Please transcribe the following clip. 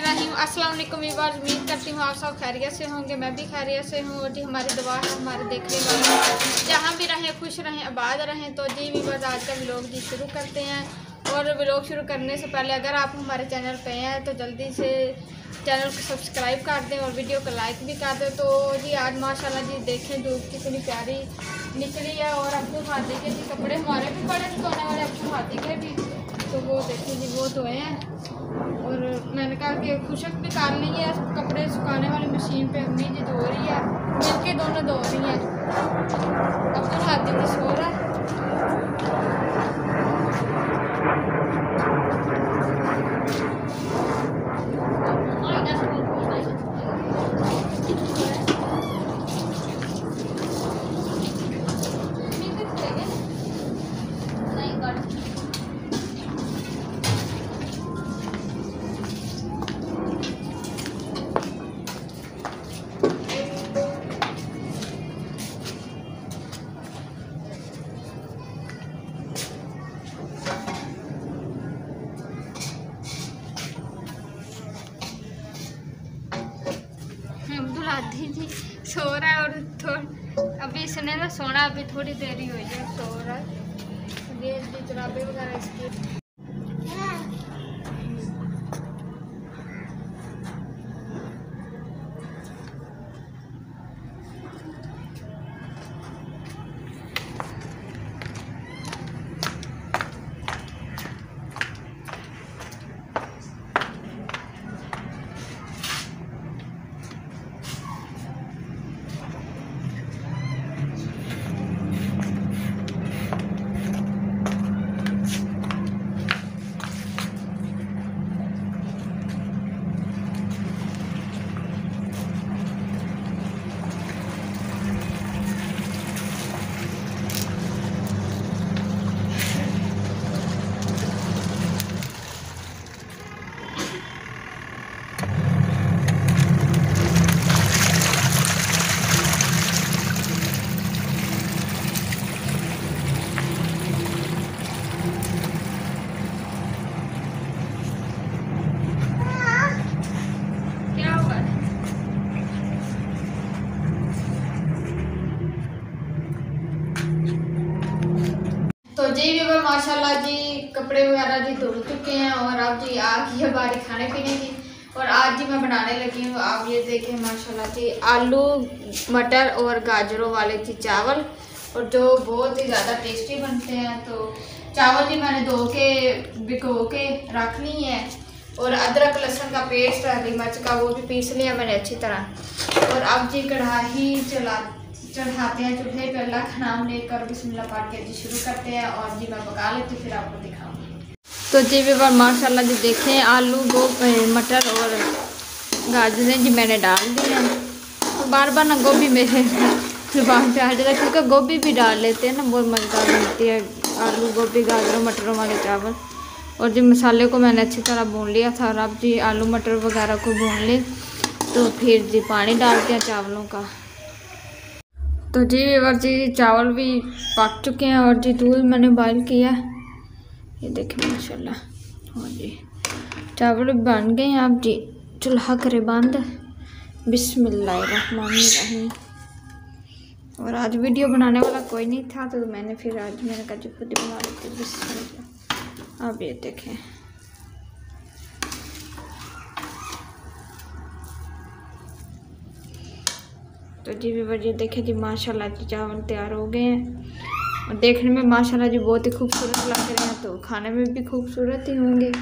रहीम अस्सलाम वालेकुम उम्मीद करती हूँ आप सब खैरियत से होंगे, मैं भी खैरियत से हूँ और जी हमारी दुआ है, हमारे देखने वाले जहाँ भी रहें, खुश रहें, आबाद रहें तो जी वीवर्स, आज का व्लॉग जी शुरू करते हैं। और व्लॉग शुरू करने से पहले अगर आप हमारे चैनल पे हैं तो जल्दी से चैनल को सब्सक्राइब कर दें और वीडियो को लाइक भी कर दें। तो जी आज माशाल्लाह जी देखें, धूप कितनी प्यारी निकली है और अब्दुल हादी के जी कपड़े हमारे भी बड़े धोने वाले अब्दुल हादी के भी। तो वो देखिए जी, वो धोए हैं। और मैंने कहा कि खुशक भी निकालनी है, कपड़े सुखाने वाली मशीन पे अम्मी जी धो रही है। मिलके दोनों धो रही हैं। आधी जी सो रहा है और थोड़ा अभी इसने ना, सोना अभी थोड़ी देरी हुई है, सो रहा है। ये चराबे वगैरह इसकी जी भी माशाल्लाह जी कपड़े वगैरह जी धुल चुके हैं और अब जी आ गई है बारी खाने पीने की। और आज जी मैं बनाने लगी हूँ, आप ये देखें माशाल्लाह जी, आलू, मटर और गाजरों वाले जी चावल। और जो बहुत ही ज़्यादा टेस्टी बनते हैं तो चावल जी मैंने धो के, भिगो के रख ली है। और अदरक, लहसुन का पेस्ट हरी मिर्च का वो भी पीस लिया मैंने अच्छी तरह। और अब जी कढ़ाई चला चढ़ाते हैं चूल्हे पे अल्लाह का नाम लेकर बिस्मिल्लाह पाठ के जी शुरू करते हैं और जी मैं पका लेती फिर आपको दिखाऊँगी। तो जी बार माशाल्लाह जी देखें, आलू गो मटर और गाजरें जी मैंने डाल दी हैं। तो बार बार ना गोभी मेरे ज़ुबान पे आ जाता क्योंकि गोभी भी डाल लेते हैं ना, बहुत मज़ेदार बनती है आलू, गोभी, गाजरों मटरों वाले चावल। और जी मसाले को मैंने अच्छी तरह भून लिया था, और अब जी आलू, मटर वगैरह को भून ले। तो फिर जी पानी डालते हैं चावलों का। तो जी, और जी चावल भी पक चुके हैं, और जी दूध मैंने बॉयल किया। ये देखें, माशाल्लाह। हाँ जी। चावल बन गए हैं आप जी। चूल्हा करे बंद। बिस्मिल्लाहिर्रहमानिर्रहीम। और आज वीडियो बनाने वाला कोई नहीं था तो मैंने फिर आज मैंने कहा जो खुद बना लेती बिस्मिल्लाह। अब ये देखें। तो जी भी वजह देखे जी, माशाल्लाह जी चावल तैयार हो गए हैं। और देखने में माशाल्लाह जी बहुत ही खूबसूरत लग रहे हैं तो खाने में भी खूबसूरत ही होंगे।